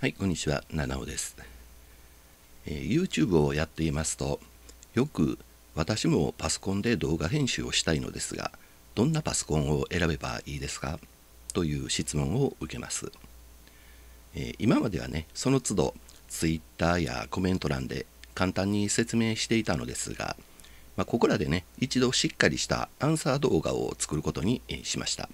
はい、こんにちは、七尾です、えー YouTube をやっていますと、よく私もパソコンで動画編集をしたいのですが、どんなパソコンを選べばいいですか？という質問を受けます。えー今まではね、その都度 Twitter やコメント欄で簡単に説明していたのですが、まあ、ここらでね、一度しっかりしたアンサー動画を作ることにしました。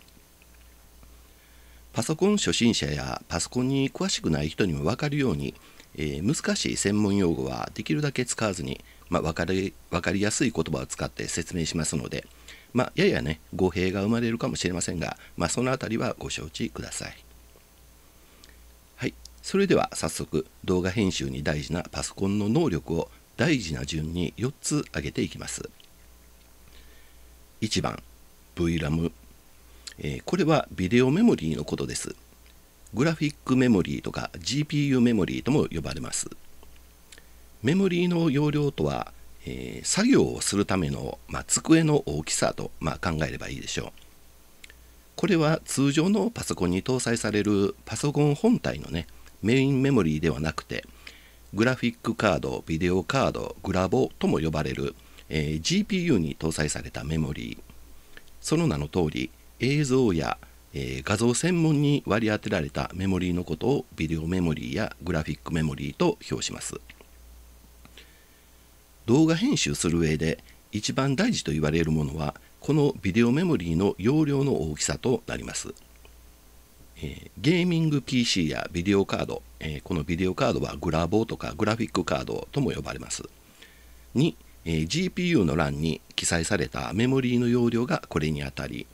パソコン初心者やパソコンに詳しくない人にも分かるように、えー難しい専門用語はできるだけ使わずに、まあ、分かり分かりやすい言葉を使って説明しますので、まあ、ややね語弊が生まれるかもしれませんが、まあ、そのあたりはご承知ください。はい、それでは早速動画編集に大事なパソコンの能力を大事な順に4つ挙げていきます。1番 VRAM えーこれはビデオメモリーのことです。グラフィックメモリーとか GPU メモリーとも呼ばれます。メモリーの容量とは、えー作業をするための、まあ、机の大きさと、まあ、考えればいいでしょう。これは通常のパソコンに搭載されるパソコン本体のね、メインメモリーではなくて、グラフィックカード、ビデオカード、グラボとも呼ばれる、えー GPU に搭載されたメモリー。その名の通り、映像や、えー画像専門に割り当てられたメモリーのことをビデオメモリーやグラフィックメモリーと表します。動画編集する上で一番大事と言われるものはこのビデオメモリーの容量の大きさとなります。えーゲーミング PC やビデオカード、えーこのビデオカードはグラボとかグラフィックカードとも呼ばれます。に、えー GPU の欄に記載されたメモリーの容量がこれにあたり、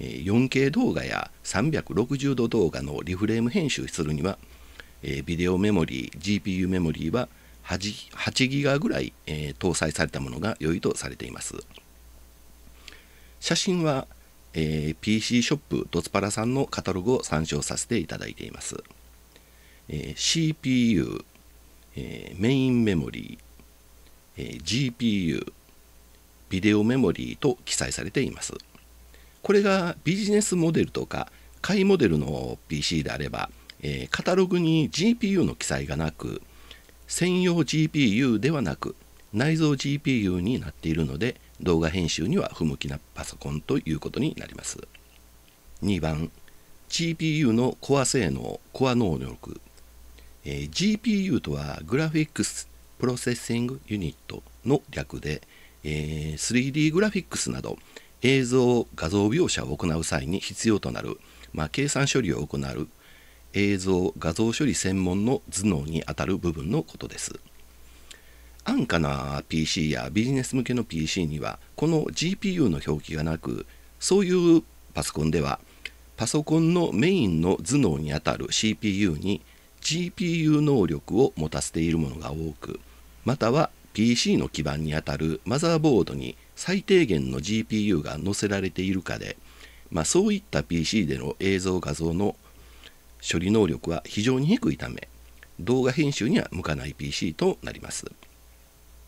4K 動画や360度動画のリフレーム編集するには、ビデオメモリー、GPU メモリーは 8, 8ギガぐらい、え搭載されたものが良いとされています。写真は、え PC ショップドツパラさんのカタログを参照させていただいています。え CPU、えメインメモリー、えー GPU、ビデオメモリーと記載されています。これがビジネスモデルとか買いモデルの PC であれば、えーカタログに GPU の記載がなく、専用 GPU ではなく内蔵 GPU になっているので動画編集には不向きなパソコンということになります。2番 GPU のコア性能コア能力、えー GPU とはグラフィックスプロセッシングユニットの略で、えー 3D グラフィックスなど映像画像描写を行う際に必要となる、まあ、計算処理を行う映像画像処理専門の頭脳にあたる部分のことです。安価な PC やビジネス向けの PC にはこの GPU の表記がなくそういうパソコンではパソコンのメインの頭脳にあたる CPU に GPU 能力を持たせているものが多くまたは PC の基盤にあたるマザーボードに最低限の GPU が載せられているかで、まあ、そういった PC での映像画像の処理能力は非常に低いため動画編集には向かない PC となります。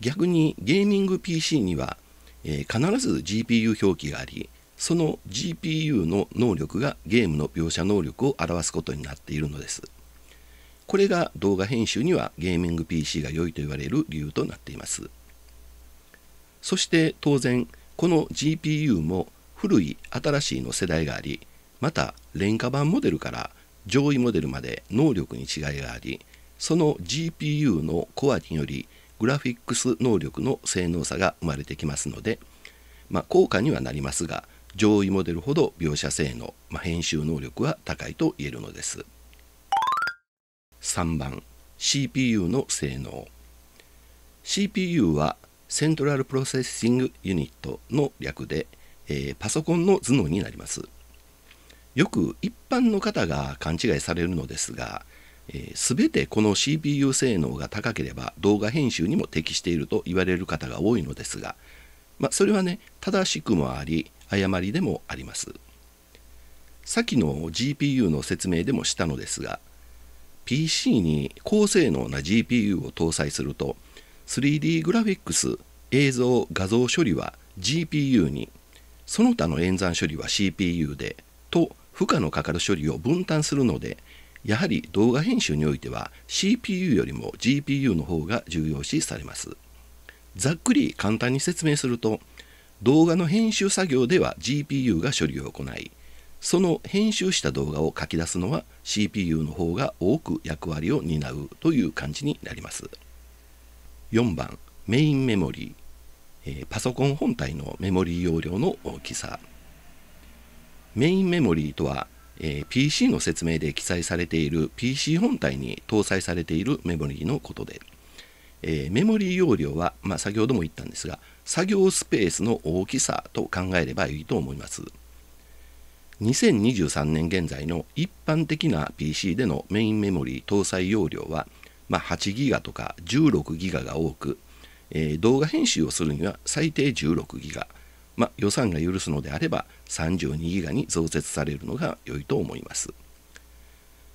逆にゲーミング PC には、えー必ず GPU 表記がありその GPU の能力がゲームの描写能力を表すことになっているのです。これが動画編集にはゲーミング PC が良いと言われる理由となっています。そして当然この GPU も古い新しいの世代がありまた廉価版モデルから上位モデルまで能力に違いがありその GPU のコアによりグラフィックス能力の性能差が生まれてきますので、まあ、高価にはなりますが上位モデルほど描写性能、まあ、編集能力は高いと言えるのです。3番 CPU の性能。CPU は Central Processing Unit の略で、えーパソコンの頭脳になりますよく一般の方が勘違いされるのですが、す、べ、てこの CPU 性能が高ければ動画編集にも適していると言われる方が多いのですが、まあ、それはね、正しくもあり、誤りでもあります。先の GPU の説明でもしたのですが、PC に高性能な GPU を搭載すると、3D グラフィックス、映像、画像処理は GPU に、その他の演算処理は CPU で、と負荷のかかる処理を分担するのでやはり動画編集においては CPU よりも GPU の方が重要視されます。ざっくり簡単に説明すると動画の編集作業では GPU が処理を行いその編集した動画を書き出すのは CPU の方が多く役割を担うという感じになります。4番メインメモリー、え、パソコン本体のメモリー容量の大きさ。メインメモリーとは、え、PC の説明で記載されている PC 本体に搭載されているメモリーのことで、え、メモリー容量は、まあ、先ほども言ったんですが作業スペースの大きさと考えればいいと思います。2023年現在の一般的な PC でのメインメモリー搭載容量は、まあ、8ギガとか16ギガが多く、えー、動画編集をするには最低16ギガ、まあ、予算が許すのであれば32ギガに増設されるのが良いと思います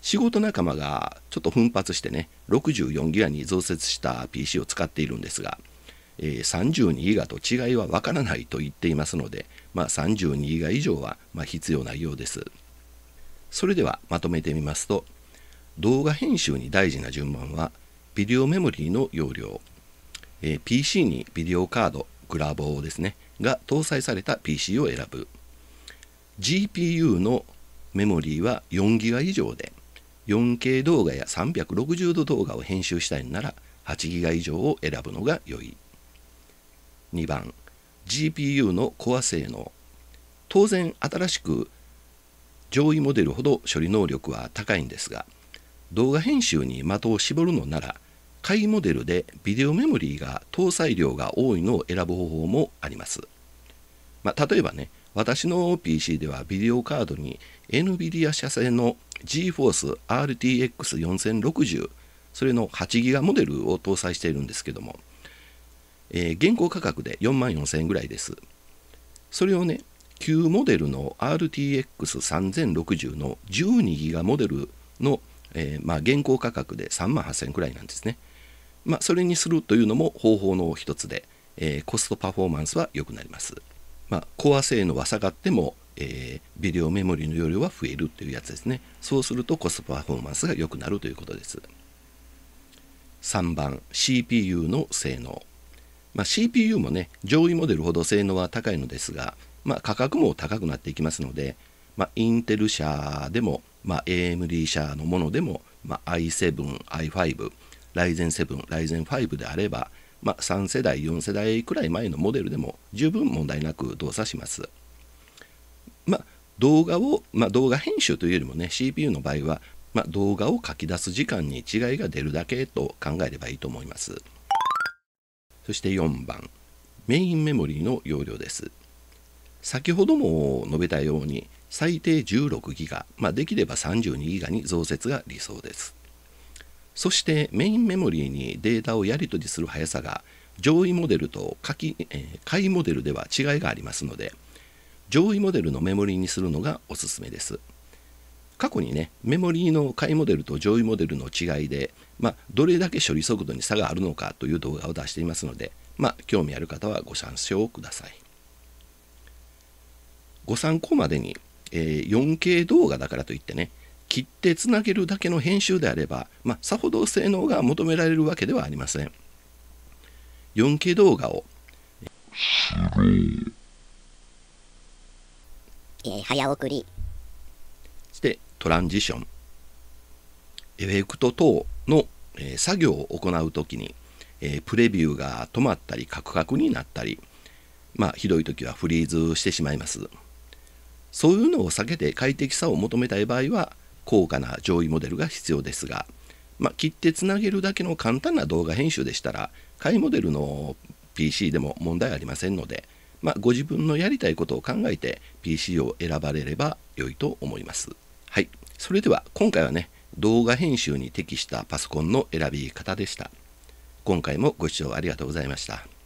仕事仲間がちょっと奮発してね64ギガに増設した PC を使っているんですがえー、32ギガと違いはわからないと言っていますので、まあ、32ギガ以上はま必要ないようです。それではまとめてみますと、動画編集に大事な順番は、ビデオメモリーの容量、えー、PC にビデオカード、グラボーですね、が搭載された PC を選ぶ。GPU のメモリーは4ギガ以上で、4K 動画や360度動画を編集したいなら8ギガ以上を選ぶのが良い。2番 GPU のコア性能当然新しく上位モデルほど処理能力は高いんですが動画編集に的を絞るのなら下位モデルでビデオメモリーが搭載量が多いのを選ぶ方法もあります、まあ、例えばね私の PC ではビデオカードに NVIDIA 社製の GForce RTX4060 それの 8GB モデルを搭載しているんですけどもえー、現行価格で4万4000円ぐらいです。それをね、旧モデルの RTX3060 の12ギガモデルの、えー、まあ、現行価格で3万8000円くらいなんですね。まあ、それにするというのも方法の一つで、えー、コストパフォーマンスは良くなります。まあ、コア性能は下がっても、えー、ビデオメモリの容量は増えるというやつですね。そうするとコストパフォーマンスが良くなるということです。3番 CPU の性能まあ、CPU もね上位モデルほど性能は高いのですが、まあ、価格も高くなっていきますので、まあ、インテル社でも、まあ、AMD 社のものでも、まあ、i7、i5、Ryzen 7、Ryzen 5であれば、まあ、3世代、4世代くらい前のモデルでも十分問題なく動作します。まあ、動画を、まあ、動画編集というよりもね CPU の場合は、まあ、動画を書き出す時間に違いが出るだけと考えればいいと思います。そして4番メインメモリーの容量です先ほども述べたように最低16ギガ、まあ、できれば32ギガに増設が理想ですそしてメインメモリーにデータをやり取りする速さが上位モデルと下記、えー、下位モデルでは違いがありますので上位モデルのメモリーにするのがおすすめです過去にねメモリーの下位モデルと上位モデルの違いでまあ、どれだけ処理速度に差があるのかという動画を出していますので、まあ、興味ある方はご参照ください。ご参考までに、えー、4K 動画だからといってね、切ってつなげるだけの編集であれば、まあ、さほど性能が求められるわけではありません。4K 動画を、えー、早送り。してトランジション。エフェクト等の、えー、作業を行う時に、えー、プレビューが止まったりカクカクになったりまあひどい時はフリーズしてしまいますそういうのを避けて快適さを求めたい場合は高価な上位モデルが必要ですが、まあ、切ってつなげるだけの簡単な動画編集でしたら下位モデルの PC でも問題ありませんので、まあ、ご自分のやりたいことを考えて PC を選ばれれば良いと思いますはいそれでは今回はね動画編集に適したパソコンの選び方でした。今回もご視聴ありがとうございました。